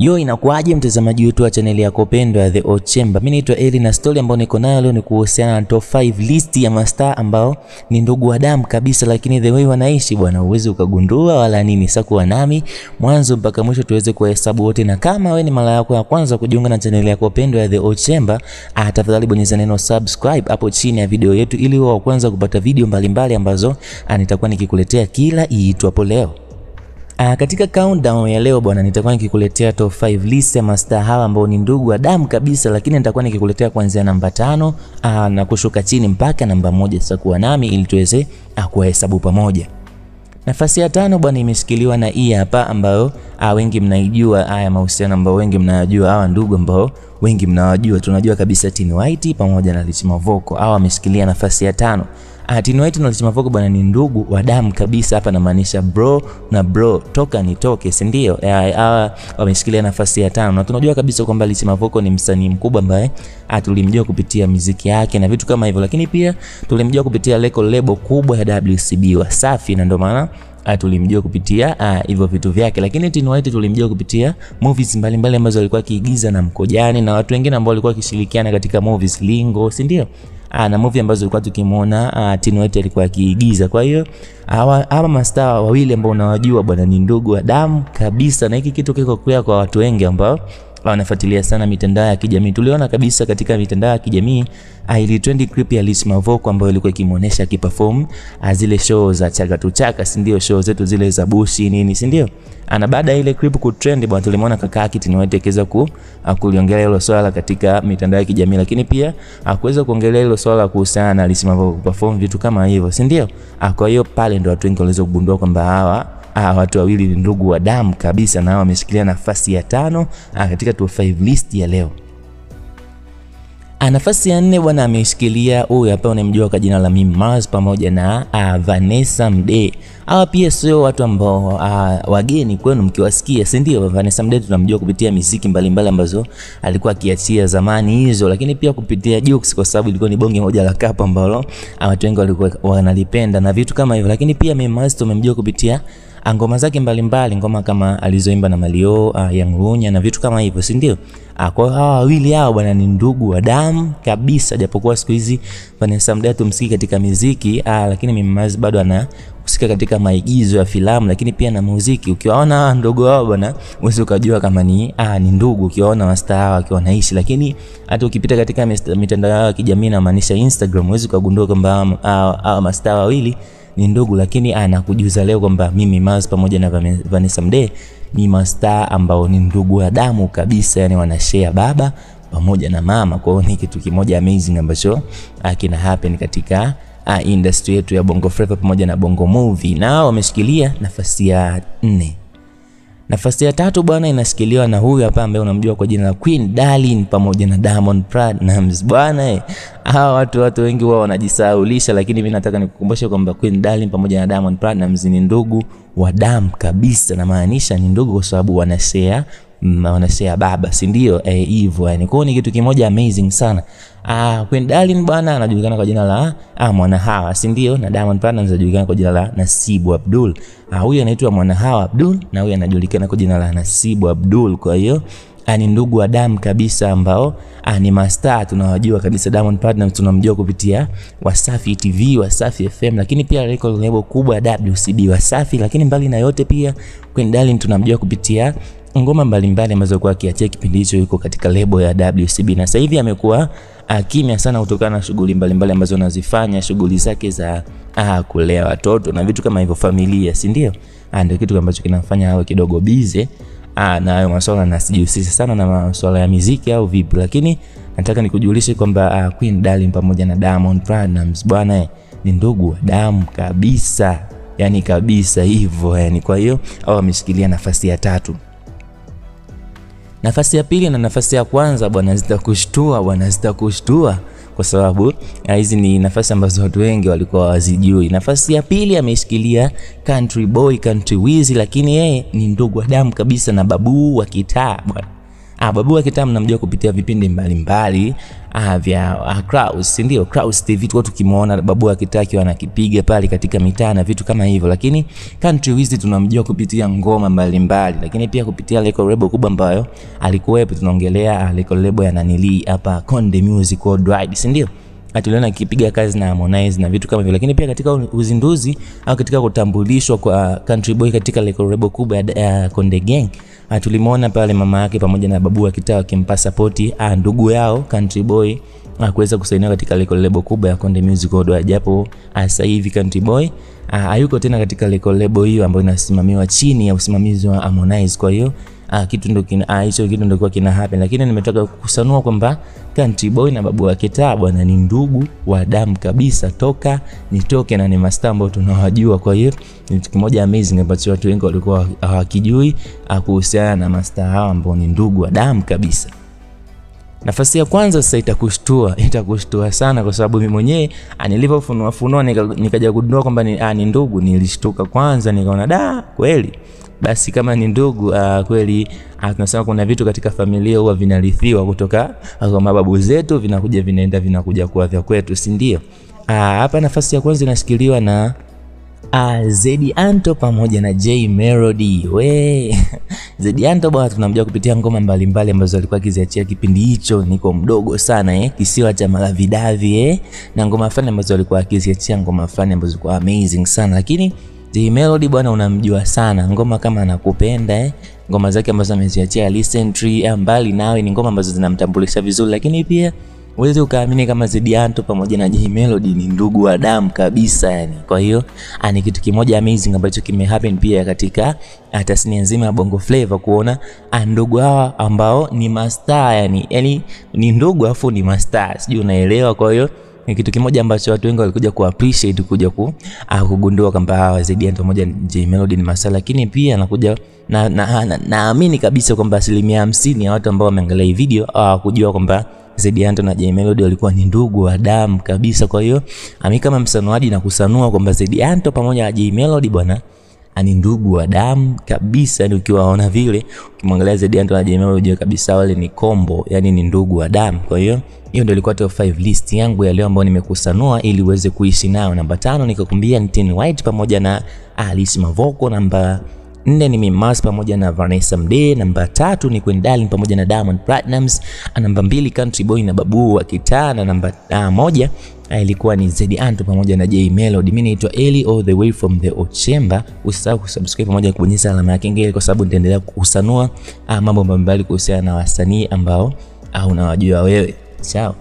Yo, inakuaje mtazamaji wetu wa chaneli yako pendwa ya The Old Chamber. Mimi naitwa Eli na story ambayo niko nayo leo ni kuhusiana na top 5 list ya mastaa ambao ni ndugu wa damu kabisa, lakini the way wanaishi bwana, uwezi ukagundua wala nini. Sasa kuwa nami mwanzo mpaka mwisho tuweze kuhesabu wote, na kama wewe ni mara yako ya kwanza kujiunga na chaneli yako pendwa ya The Old Chamber, ah, tafadhali bonyeza neno subscribe hapo chini ya video yetu ili uwe wa kwanza kupata video mbalimbali mbali ambazo ah, nitakuwa nikikuletea kila iitwapo leo. Uh, katika countdown ya leo bwana, nitakuwa nikikuletea top 5 list ya mastaa hawa ambao ni ndugu wa damu kabisa, lakini nitakuwa nikikuletea kuanzia namba tano uh, na kushuka chini mpaka namba moja. Sasa kuwa nami ili tuweze uh, kuhesabu pamoja. Nafasi ya tano bwana imeshikiliwa na hii hapa ambayo uh, wengi mnaijua haya mahusiano ambayo wengi mnayajua, hawa ndugu ambao wengi mnawajua, tunajua kabisa Tini White pamoja na Rich Mavoko, hawa wameshikilia nafasi ya tano. Ah, Tino White Mavoko bwana ni ndugu wa damu kabisa. Hapa namaanisha bro na bro, toka nitoke, si ndio? Hawa wameshikilia nafasi ya tano, na tunajua kabisa kwamba Rich Mavoko ni msanii mkubwa ambaye tulimjua kupitia muziki yake na vitu kama hivyo, lakini pia tulimjua kupitia record label kubwa ya WCB Wasafi, na ndio maana tulimjua kupitia hivyo vitu vyake, lakini Tino White tulimjua kupitia movies mbalimbali ambazo alikuwa akiigiza na Mkojani na watu wengine ambao walikuwa wakishirikiana katika movies Lingo, si ndio? Aa, na movie ambazo tulikuwa uh, Tino White alikuwa akiigiza. Kwa hiyo hawa hawa mastaa wawili ambao unawajua bwana ni ndugu wa damu kabisa, na hiki kitu kiko clear kwa watu wengi ambao wanafuatilia sana mitandao ya kijamii. Tuliona kabisa katika mitandao ya kijamii ile trend clip ya Rich Mavoko ambayo ilikuwa ikimuonesha akiperform zile show za chaka tu chaka, si ndio? Show zetu zile za bushi nini, si ndio? Ana baada ile clip ku trend bwana, tulimwona kaka yake Tini White akiweza ku kuliongelea hilo swala katika mitandao ya kijamii, lakini pia akuweza kuongelea hilo swala kuhusiana na Lis Mavoko kuperform vitu kama hivyo, si ndio? Kwa hiyo pale ndo watu wengi waliweza kugundua kwamba hawa Ah, watu wawili ni ndugu wa damu kabisa na wameshikilia nafasi ya tano ah, katika top 5 list ya leo. Ah, nafasi ya nne bwana ameshikilia huyu hapa unamjua kwa jina la Mimi Mars pamoja na ah, Vanessa Mdee. Hawa pia sio watu ambao ah, wageni kwenu mkiwasikia, si ndio? Vanessa Mdee tunamjua kupitia miziki mbalimbali ambazo alikuwa akiachia zamani hizo, lakini pia kupitia Jux kwa sababu ilikuwa ni bonge moja la kapa ambalo watu wengi walikuwa wanalipenda na vitu kama hivyo, lakini pia Mimi Mars tumemjua kupitia ngoma zake mbalimbali, ngoma kama alizoimba na Malio uh, Young Lunya na vitu kama hivyo, si ndio? Uh, kwa hiyo hawa wawili hao bwana ni ndugu wa damu kabisa, japokuwa siku hizi Vanessa Mdee tumsikii katika miziki uh, lakini Mimi Mazi bado ana husika katika maigizo ya filamu, lakini pia na muziki. Ukiwaona ndugu wao bwana, uweze ukajua kama ni ah, ni ndugu, ukiwaona wastaa wakiwa wanaishi. Lakini hata ukipita katika mitandao ya kijamii na maanisha Instagram, uweze ukagundua kwamba hawa mastaa wawili ni ndugu lakini anakujuza leo kwamba Mimi Mars pamoja na Vanessa Mdee ni mastaa ambao ni ndugu wa damu kabisa, yani wanashare baba pamoja na mama. Kwa hiyo ni kitu kimoja amazing ambacho kina happen katika uh, industry yetu ya Bongo Flava pamoja na Bongo Movie. Nao wameshikilia nafasi ya nne. Nafasi ya tatu bwana inashikiliwa na huyu hapa ambaye unamjua kwa jina la Queen Darling pamoja na Diamond Platnumz bwana. Hawa watu watu wengi wao wanajisahaulisha, lakini mimi nataka nikukumbushe kwamba Queen Darling pamoja na Diamond Platnumz ni ndugu wa damu kabisa, na maanisha ni ndugu kwa sababu wanashare wanashare baba, si ndio? Eh, hivyo yani, kwa ni kitu kimoja amazing sana. Ah, Queen Darling bwana anajulikana kwa jina la ah, Mwana Hawa, si ndio? Na Diamond Platnumz anajulikana kwa jina la Nasibu Abdul. Ah, huyu anaitwa Mwana Hawa Abdul na huyu anajulikana kwa jina la Nasibu Abdul. Kwa hiyo ni ndugu wa damu kabisa ambao ni mastaa tunawajua kabisa. Diamond Platnumz tunamjua kupitia Wasafi TV, Wasafi FM, lakini pia record label kubwa ya WCB Wasafi. Lakini mbali na yote pia Queen Darling tunamjua kupitia ngoma mbalimbali ambazo alikuwa akiachia kipindi hicho, yuko katika lebo ya WCB na sasa hivi amekuwa kimya sana kutokana na shughuli mbalimbali ambazo anazifanya, shughuli zake za ah, kulea watoto na vitu kama hivyo, familia, si ndio? Ah, Ndio kitu ambacho kinamfanya awe kidogo bize ah, na hayo masuala, na sijihusisha sana na masuala ya muziki au vipi, lakini nataka nikujulishe kwamba ah, Queen Darling pamoja na Diamond Platnumz bwana ni ndugu wa damu kabisa, yani kabisa hivyo yani. Kwa hiyo au ameshikilia nafasi ya tatu. Nafasi ya pili na nafasi ya kwanza bwana zitakushtua bwana, zitakushtua kwa sababu hizi ni nafasi ambazo watu wengi walikuwa wazijui. Nafasi ya pili ameshikilia Country Boy Country wizi lakini yeye ni ndugu wa damu kabisa na Babu wa kitaa bwana. Ah, Babu Wake Kitaa mnamjua kupitia vipindi mbalimbali ah, vya ah, ndio? Clouds TV tu tukimwona Babu Wake Kitaa akiwa anakipiga pale katika mitaa na vitu kama hivyo, lakini Country Wiz tunamjua kupitia ngoma mbalimbali, lakini pia kupitia record label kubwa ambayo alikuwepo. Tunaongelea ah, record label ya nanili hapa Konde Music Worldwide, si ndio? Tuliona akipiga kazi na Harmonize na vitu kama hivyo, lakini pia katika uzinduzi au katika kutambulishwa kwa Country Boy katika lebo kubwa ya, uh, Konde Gang tulimwona pale mama yake pamoja na Babu wa Kitaa wakimpa sapoti ndugu yao Country Boy kuweza kusainiwa katika label kubwa ya Konde Music Worldwide, japo sasa hivi Country Boy hayuko tena katika label hiyo ambayo inasimamiwa chini ya usimamizi wa Harmonize. Kwa hiyo Ah, kitu ndo kina hicho kitu ndo kwa kina happen, lakini nimetaka kusanua kwamba Country Boy na Babu wa Kitaa bwana ni ndugu wa damu kabisa, toka nitoke na ni mastaa ambao tunawajua. Kwa hiyo ni kitu kimoja amazing ambacho watu wengi walikuwa hawakijui kuhusiana na mastaa hawa ambao ni ndugu wa damu kabisa. Nafasi ya kwanza sasa itakushtua, itakushtua sana kwa sababu mimi mwenyewe nilipofunua funua nikaja kugundua kwamba ni, ni ndugu. Nilishtuka kwanza, nikaona da, kweli basi kama ni ndugu uh, kweli uh, tunasema kuna vitu katika familia huwa vinarithiwa kutoka kwa mababu zetu, vinakuja vinaenda vinakuja kuwa vya kwetu, si ndio? Hapa uh, nafasi ya kwanza inashikiliwa na uh, Zedi Anto pamoja na J Melody. We Zedi Anto bwana, tunamjua kupitia ngoma mbalimbali ambazo alikuwa akiziachia kipindi hicho, niko mdogo sana eh, kisiwa cha Malavidavi eh, na ngoma fulani ambazo alikuwa akiziachia ngoma fulani ambazo zilikuwa amazing sana, lakini J Melody bwana, unamjua sana. Ngoma kama anakupenda eh, ngoma zake ambazo ameziachia Listen Tree, mbali nawe, ni ngoma ambazo zinamtambulisha vizuri, lakini pia uweze ukaamini kama Zidianto pamoja na Jay Melody ni ndugu wa damu kabisa yani. Kwa hiyo ni kitu kimoja amazing ambacho kime happen pia katika tasnia nzima ya Bongo Flava kuona ndugu hawa ambao ni mastaa yani, yani ni ndugu afu ni mastaa, sijui unaelewa. Kwa hiyo ni kitu kimoja ambacho watu wengi walikuja ku appreciate kuja ku uh, kugundua kwamba hawa Zidianto pamoja na Jay Melody ni mastaa, lakini pia nakuja na naamini na, na kabisa kwamba asilimia hamsini ya watu ambao wameangalia hii video hawakujua uh, kwamba Zedi Anto na Jay Melody walikuwa ni ndugu wa damu kabisa. Kwa hiyo ami kama msanuaji na kusanua kwamba Zedi Anto pamoja na Jay Melody bwana ani ndugu wa damu kabisa, yani ukiwaona vile, ukimwangalia Zedi Anto na Jay Melody unajua kabisa wale ni combo, yani ni ndugu wa damu. Kwa hiyo hiyo ndio ilikuwa top 5 list yangu ya leo ambayo nimekusanua ili uweze kuishi nayo. Namba tano nikakumbia ni Tin White pamoja na Alice Mavoko. Namba nne ni Mimas pamoja na Vanessa Mdee. Namba tatu ni Queen Darling pamoja na Diamond Platnumz. Namba mbili Country Boy na Babu wa Kitaa, na namba uh, moja ilikuwa ni Zedi Anto pamoja na J Melody. Mimi naitwa Eli all the way from the Ochemba. Usisahau kusubscribe pamoja na kubonyeza alama ya kengele kwa sababu nitaendelea kusanua ah, mambo mbalimbali kuhusiana na wasanii ambao ah, unawajua wewe. Chao.